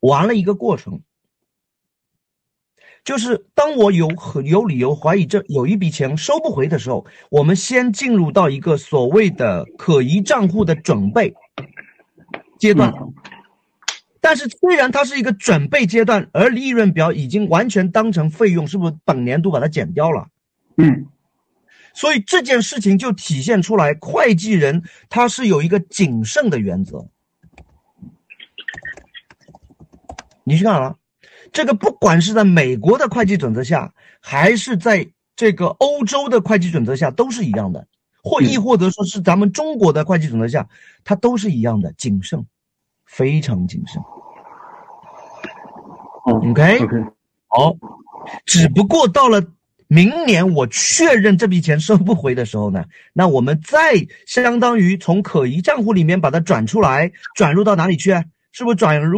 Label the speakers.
Speaker 1: 完了一个过程，就是当我有很有理由怀疑这有一笔钱收不回的时候，我们先进入到一个所谓的可疑账户的准备阶段。但是虽然它是一个准备阶段，而利润表已经完全当成费用，是不是本年度把它减掉了？
Speaker 2: 嗯，
Speaker 1: 所以这件事情就体现出来，会计人他是有一个谨慎的原则。你去看啊，这个不管是在美国的会计准则下，还是在这个欧洲的会计准则下，都是一样的，或亦或者说是咱们中国的会计准则下，它都是一样的谨慎，非常谨慎。OK
Speaker 2: OK，
Speaker 1: 好，只不过到了明年我确认这笔钱收不回的时候呢，那我们再相当于从可疑账户里面把它转出来，转入到哪里去？是不是转入？